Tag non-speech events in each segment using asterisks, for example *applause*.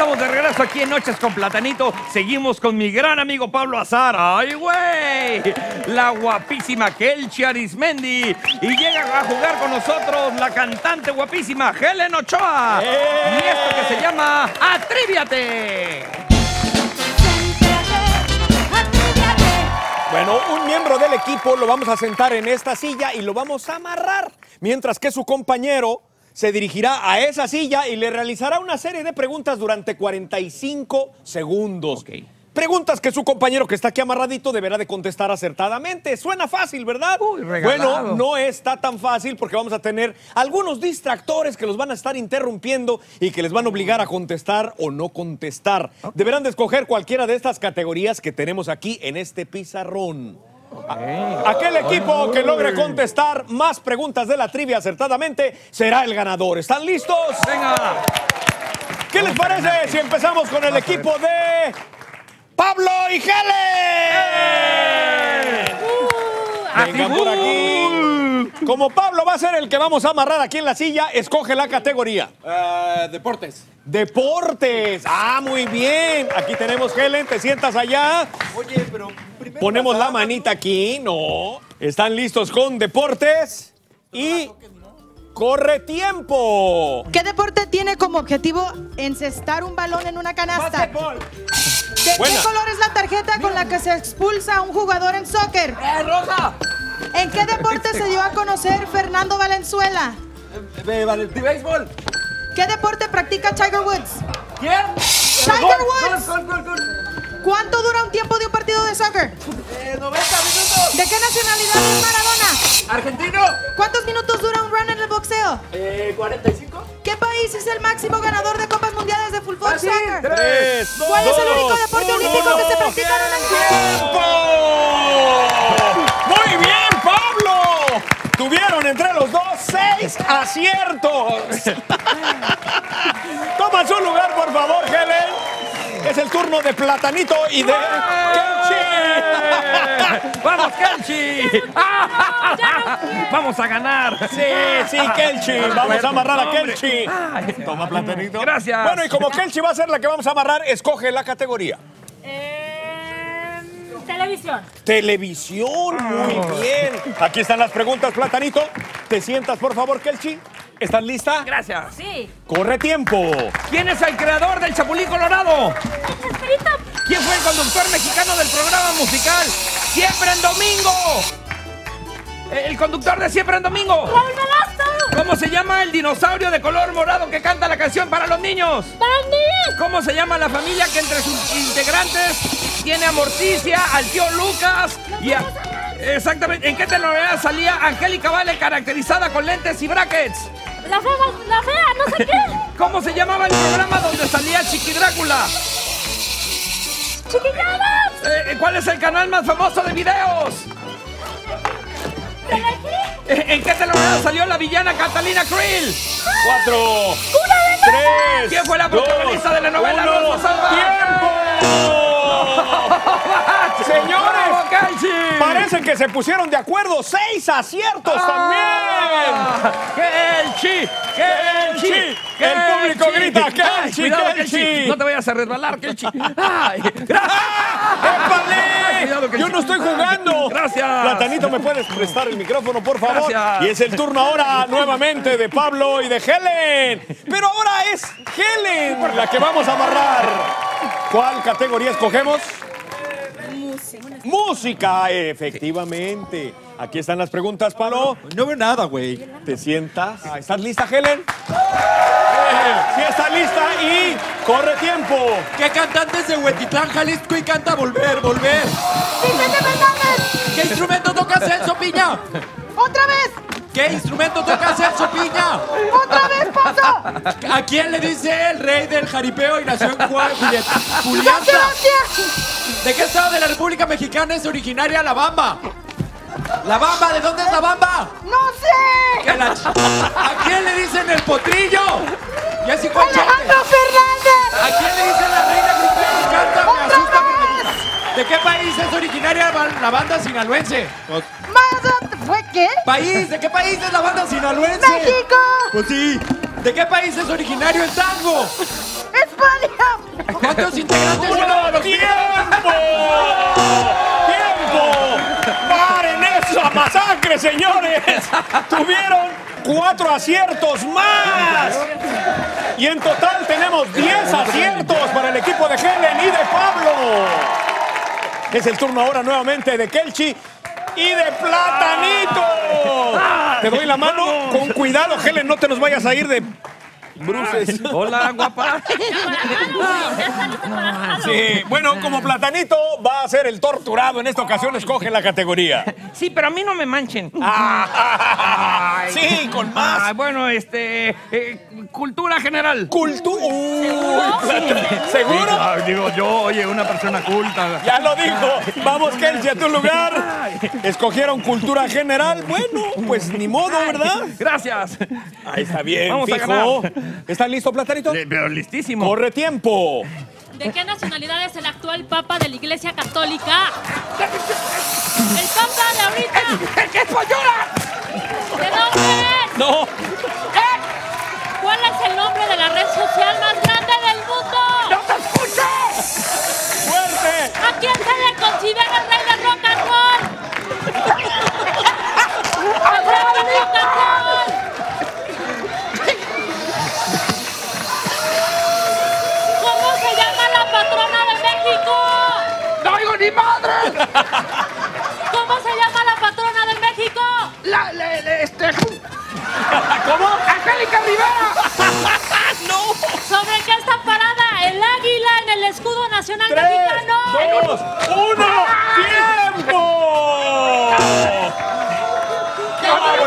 estamos de regreso aquí en Noches con Platanito. Seguimos con mi gran amigo Pablo Azar. ¡Ay, güey! La guapísima Kelchi Arismendi. Y llega a jugar con nosotros la cantante guapísima Helen Ochoa. Y esto que se llama Atríviate. Bueno, un miembro del equipo lo vamos a sentar en esta silla y lo vamos a amarrar, mientras que su compañero se dirigirá a esa silla y le realizará una serie de preguntas durante 45 segundos. Preguntas que su compañero que está aquí amarradito deberá de contestar acertadamente. Suena fácil, ¿verdad? Uy, regalado. bueno, no está tan fácil porque vamos a tener algunos distractores que los van a estar interrumpiendo y que les van a obligar a contestar o no contestar. Deberán de escoger cualquiera de estas categorías que tenemos aquí en este pizarrón. Aquel equipo que logre contestar más preguntas de la trivia acertadamente será el ganador. ¿Están listos? Venga. ¿Qué les parece si empezamos con el equipo de Pablo y Helen? Vengan por aquí. Como Pablo va a ser el que vamos a amarrar aquí en la silla, escoge la categoría. Eh, deportes. Deportes. Ah, muy bien. Aquí tenemos Helen, te sientas allá. Oye, pero primero. Ponemos la manita aquí. No. ¿Están listos con deportes? Y corre tiempo. ¿Qué deporte tiene como objetivo encestar un balón en una canasta? Básquetbol. ¿De Buena. qué color es la tarjeta con la que se expulsa a un jugador en soccer? ¡Eh, roja! ¿En qué deporte se dio a conocer Fernando Valenzuela? Eh, eh, béisbol. ¿Qué deporte practica Tiger Woods? ¿Quién? Tiger Woods. Gol, gol, gol, gol. ¿Cuánto dura un tiempo de un partido de soccer? Eh, 90 minutos. ¿De qué nacionalidad es Maradona? Argentino. ¿Cuántos minutos dura un run en el boxeo? Eh, 45. ¿Qué país es el máximo ganador de Copas Mundiales de Fútbol Fácil. Soccer? Tres, ¿Cuál es el dos, único deporte uno. olímpico que se practica en el ¡Tiempo! Tuvieron entre los dos seis aciertos. Toma su lugar, por favor, Helen. Es el turno de Platanito y de Kelchi. *laughs* ¡Vamos, Kelchi! ¡Vamos a ganar! Sí, sí, Kelchi. Vamos a amarrar a Kelchi. Toma, Platanito. Gracias. Bueno, y como Kelchi va a ser la que vamos a amarrar, escoge la categoría. Eh, televisión. Televisión, muy bien. Aquí están las preguntas, Platanito. Te sientas, por favor, Kelchi. ¿Estás lista? Gracias. Sí. Corre tiempo. ¿Quién es el creador del Chapulín Colorado? ¿Quién fue el conductor mexicano del programa musical Siempre en Domingo? Eh, El conductor de Siempre en Domingo. Raúl Velasco. ¿Cómo se llama el dinosaurio de color morado que canta la canción para los niños? Para niños. ¿Cómo se llama la familia que entre sus integrantes tiene a Morticia, al tío Lucas y a... Exactamente. ¿En qué telenovela salía Angélica Vale caracterizada con lentes y brackets? La fea, la fea, no sé qué. *laughs* ¿Cómo se llamaba el programa donde salía Chiqui Drácula? Chiquilladas. Eh, ¿Cuál es el canal más famoso de videos? Eh, ¿En qué telenovela salió la villana Catalina Krill? Cuatro. Tres. ¿Quién fue la dos, protagonista de la novela uno. ¡Tiempo! *laughs* Señores, ¡Bravo, Kelchi! parece que se pusieron de acuerdo. ¡Seis aciertos ¡Ah! ¡Kelchi! ¡Kelchi! El público grita, ¡Kelchi, cuidado, Kelchi! No te vayas a resbalar, Kelchi. *laughs* Ay. también! Ay, cuidado. Yo no estoy jugando. Gracias. Platanito, ¿me puedes prestar el micrófono, por favor? Gracias. Y es el turno ahora nuevamente de Pablo y de Helen. Pero ahora es Helen la que vamos a amarrar. ¿Cuál categoría escogemos? Música. Música, efectivamente. Aquí están las preguntas, Pablo. No veo nada, güey. ¿Te sientas? Ah, ¿Estás lista, Helen? Sí, está lista y corre tiempo. ¿Qué cantante es de Huetitlán, Jalisco y canta Volver, Volver? ¡Vicente Fernández! ¿Qué instrumento toca Celso Piña? ¡Otra vez! ¿Qué instrumento toca Celso Piña? ¡Otra vez, Paso! ¿A quién le dice el rey del jaripeo y nació en Juan Juliet? ¿De qué estado de la República Mexicana es originaria la bamba? ¿La bamba? ¿De dónde es la bamba? ¡No sé! ¿A quién le dicen el potrillo? Conchete. ¡Alejandro Fernández! ¿A quién le dicen la reina canta? Me ¡Otra asusta porque- ¿De qué país es originaria la banda sinaloense? Más- ¿Fue qué? ¿País? ¿De qué país es la banda sinaloense? ¡México! Pues sí. ¿De qué país es originario el tango? ¡España! ¿Cuántos integrantes ¡Bueno, llevan? ¡Tiempo! ¡Tiempo! ¡Paren esa masacre, señores! Tuvieron cuatro aciertos más. Y en total tenemos 10 aciertos para el equipo de Helen y de Pablo. Es el turno ahora nuevamente de Kelchi y de Platanito. Te doy la mano. Con cuidado, Helen, no te nos vayas a ir de bruces. Hola, guapa. Sí, bueno, como Platanito va a ser el torturado en esta ocasión, escoge la categoría. Sí, pero a mí no me manchen. Ah, con más. Ah, bueno, este. eh, cultura general. Cultura. ¿Seguro? Ah, digo yo, oye, una persona culta. Ya lo dijo. Vamos, Kelsey, a tu lugar. Escogieron cultura general. Bueno, pues ni modo, ¿verdad? Gracias. Ahí está bien, Vamos a fijo. ¿Estás listo, Platanito? Eh, Pero listísimo. Corre tiempo. ¿De qué nacionalidad es el actual Papa de la Iglesia Católica? El Papa de ahorita. ¿Qué española? ¡No ni madre! ¿Cómo se llama la patrona de México? La, la- la- este. *laughs* ¿Cómo? ¡Angélica Rivera! *laughs* ¿Sobre qué está parada el águila en el escudo nacional ¡Tres, mexicano? dos, uno! ¡Tiempo!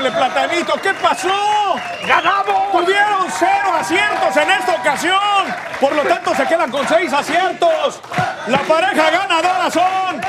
¡Vámonos, Platanito! ¿Qué pasó? ¡Ganamos! Tuvieron cero aciertos en esta ocasión. Por lo tanto, se quedan con seis aciertos. La pareja ganadora son